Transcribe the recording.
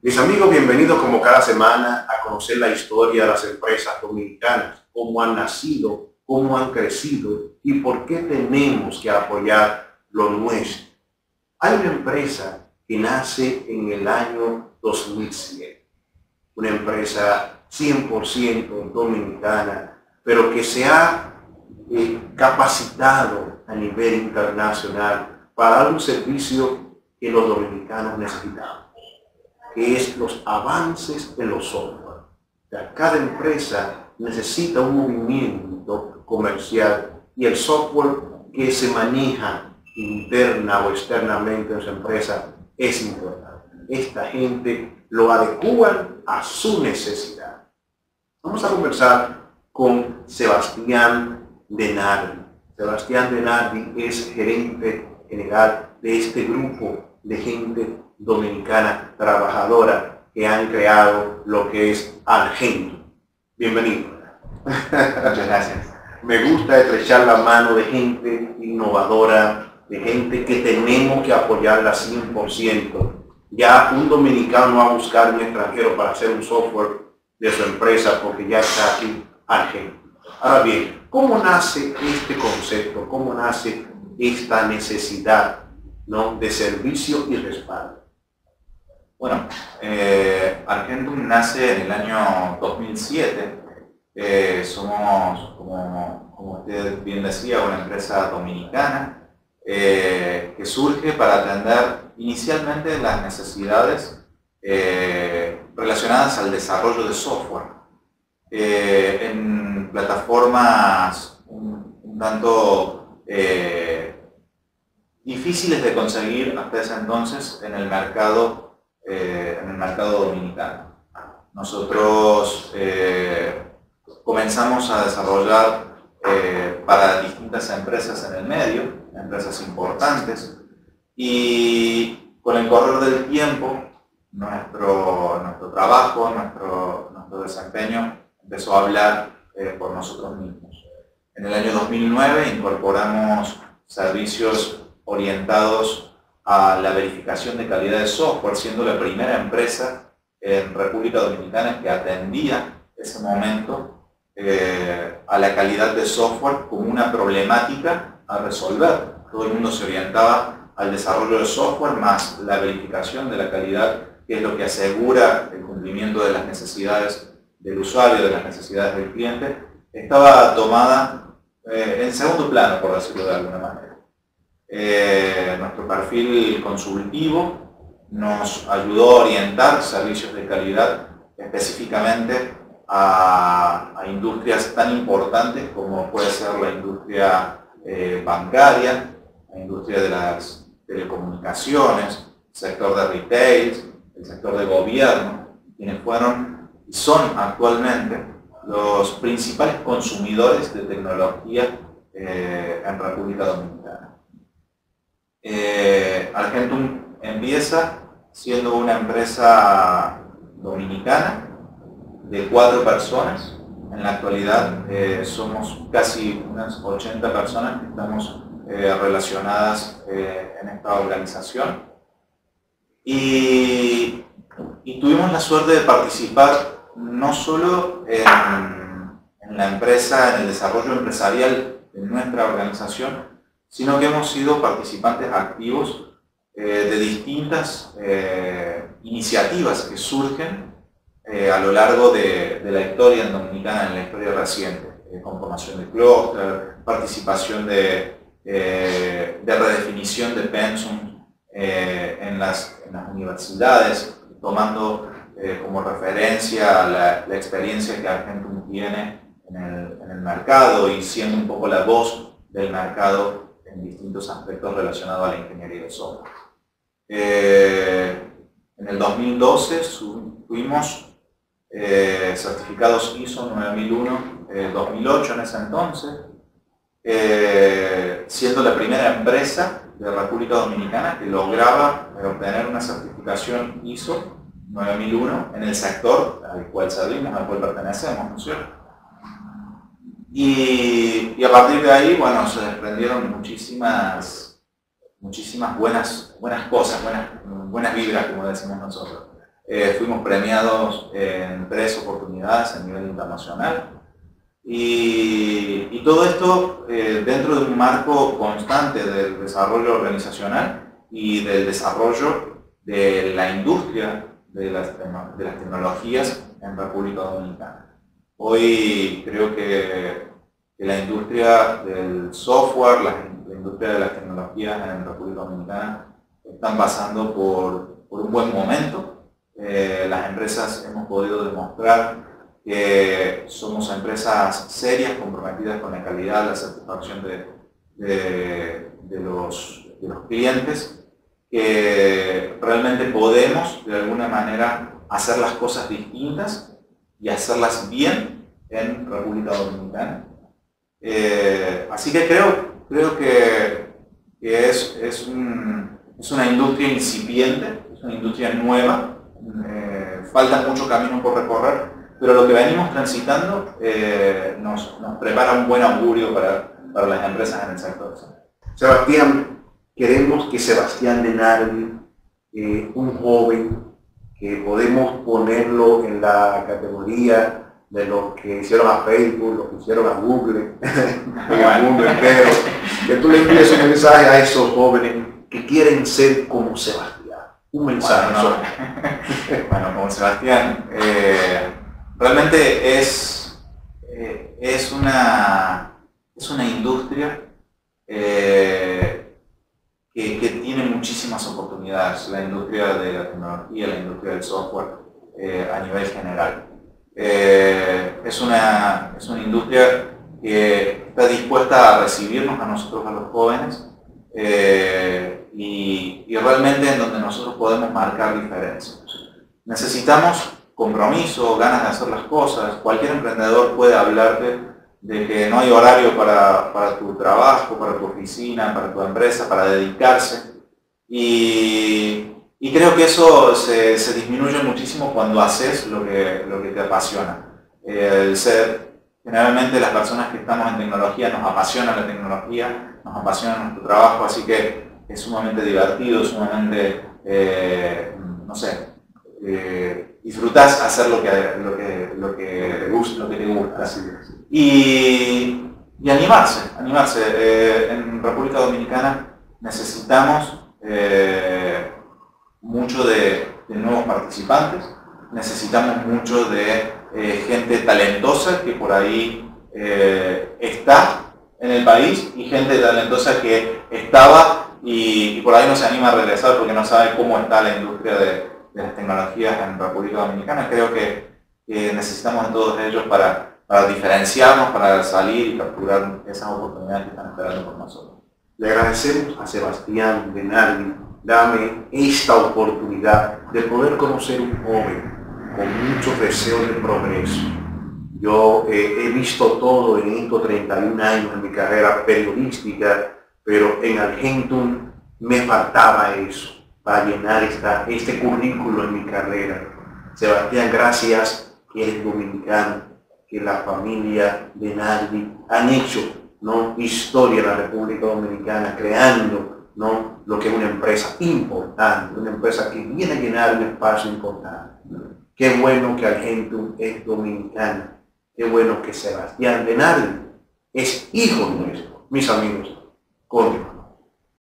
Mis amigos, bienvenidos como cada semana a conocer la historia de las empresas dominicanas, cómo han nacido, cómo han crecido y por qué tenemos que apoyar lo nuestro. Hay una empresa que nace en el año 2007, una empresa 100% dominicana, pero que se ha eh, capacitado a nivel internacional para dar un servicio que los dominicanos necesitamos que es los avances en los software. cada empresa necesita un movimiento comercial y el software que se maneja interna o externamente en su empresa es importante. Esta gente lo adecua a su necesidad. Vamos a conversar con Sebastián Denardi. Sebastián Denardi es gerente general de este grupo de gente dominicana trabajadora que han creado lo que es Argento. Bienvenido. Muchas gracias. Me gusta estrechar la mano de gente innovadora, de gente que tenemos que apoyarla 100%. Ya un dominicano va a buscar un extranjero para hacer un software de su empresa porque ya está aquí Argento. Ahora bien, ¿cómo nace este concepto? ¿Cómo nace esta necesidad ¿no? de servicio y respaldo? Bueno, eh, Argentum nace en el año 2007. Eh, somos, como, usted bien decía, una empresa dominicana eh, que surge para atender inicialmente las necesidades relacionadas al desarrollo de software en plataformas un tanto difíciles de conseguir hasta ese entonces en el mercado eh, en el mercado dominicano. Nosotros eh, comenzamos a desarrollar eh, para distintas empresas en el medio, empresas importantes, y con el correr del tiempo, nuestro, nuestro trabajo, nuestro, nuestro desempeño empezó a hablar por nosotros mismos. En el año 2009 incorporamos servicios orientados a la verificación de calidad de software, siendo la primera empresa en República Dominicana que atendía ese momento eh, a la calidad de software como una problemática a resolver. Todo el mundo se orientaba al desarrollo de software más la verificación de la calidad, que es lo que asegura el cumplimiento de las necesidades del usuario, de las necesidades del cliente, estaba tomada eh, en segundo plano, por decirlo de alguna manera. Eh, nuestro perfil consultivo nos ayudó a orientar servicios de calidad específicamente a, industrias tan importantes como puede ser la industria eh, bancaria, la industria de las telecomunicaciones, el sector de retail, el sector de gobierno, quienes fueron y son actualmente los principales consumidores de tecnología eh, en República Dominicana. Eh, Argentum empieza siendo una empresa dominicana de cuatro personas. En la actualidad eh, somos casi unas 80 personas que estamos eh, relacionadas en esta organización. Y, tuvimos la suerte de participar no solo en la empresa, en el desarrollo empresarial de nuestra organización, sino que hemos sido participantes activos eh, de distintas eh, iniciativas que surgen eh, a lo largo de, la historia Dominicana, en la historia reciente, conformación de clúster, participación de, redefinición de pensum en las, universidades, tomando como referencia la, experiencia que Argentum tiene en el mercado y siendo un poco la voz del mercado en distintos aspectos relacionados a la ingeniería de software. Eh, en el 2012 tuvimos eh, certificados ISO 9001 2008 en ese entonces, eh, siendo la primera empresa de República Dominicana que lograba obtener una certificación ISO 9001 en el sector al cual servimos, al cual pertenecemos, ¿no es cierto? Y, a partir de ahí, bueno, se desprendieron muchísimas, muchísimas buenas, buenas cosas, buenas, buenas vibras, como decimos nosotros. Eh, fuimos premiados en tres oportunidades a nivel internacional. Y, todo esto eh, dentro de un marco constante del desarrollo organizacional y del desarrollo de la industria de las, de las tecnologías en República Dominicana. Hoy creo que, la industria del software, la, industria de las tecnologías en República Dominicana están pasando por, un buen momento. Eh, las empresas hemos podido demostrar que somos empresas serias, comprometidas con la calidad, la satisfacción de los clientes, que realmente podemos de alguna manera hacer las cosas distintas y hacerlas bien en República Dominicana. Eh, así que creo, creo que, es, es, una industria incipiente, es una industria nueva, eh, falta mucho camino por recorrer, pero lo que venimos transitando eh, nos, nos, prepara un buen augurio para, para, las empresas en el sector. Sebastián, queremos que Sebastián de Nardi, un joven que podemos ponerlo en la categoría de los que hicieron a Facebook, los que hicieron a Google, en el mundo entero, que tú le envíes un mensaje a esos jóvenes que quieren ser como Sebastián. Un mensaje. Bueno, como Sebastián, eh, realmente es, eh, es, una, es una industria eh, muchísimas oportunidades, la industria de la tecnología, la industria del software eh, a nivel general. Eh, es, una, es una industria que está dispuesta a recibirnos a nosotros, a los jóvenes, eh, y, y, realmente en donde nosotros podemos marcar diferencias. Necesitamos compromiso, ganas de hacer las cosas. Cualquier emprendedor puede hablarte de que no hay horario para, tu trabajo, para tu oficina, para tu empresa, para dedicarse. Y, creo que eso se, disminuye muchísimo cuando haces lo que, lo que te apasiona. el ser, generalmente las personas que estamos en tecnología nos apasiona la tecnología, nos apasiona nuestro trabajo, así que es sumamente divertido, sumamente, eh, no sé, eh, disfrutas hacer lo que, lo que, lo que, te gusta. Lo que te gusta. Y, y, animarse, animarse. Eh, en República Dominicana necesitamos eh, mucho de, nuevos participantes, necesitamos mucho de eh, gente talentosa que por ahí está en el país y gente talentosa que estaba y, por ahí no se anima a regresar porque no sabe cómo está la industria de, de las tecnologías en República Dominicana. Creo que, necesitamos de todos ellos para, para, diferenciarnos, para salir y capturar esas oportunidades que están esperando por nosotros. Le agradecemos a Sebastián Benardi dame esta oportunidad de poder conocer un joven con muchos deseos de progreso. Yo eh, he visto todo en estos 31 años en mi carrera periodística, pero en Argentum me faltaba eso para llenar esta, este currículo en mi carrera. Sebastián, gracias que eres dominicano, que la familia de Nardi han hecho ¿no? historia en la República Dominicana, creando ¿no? lo que es una empresa importante, una empresa que viene a llenar un espacio importante. Qué bueno que Argentum es dominicana, qué bueno que Sebastián de Nardi es hijo nuestro, mis amigos, con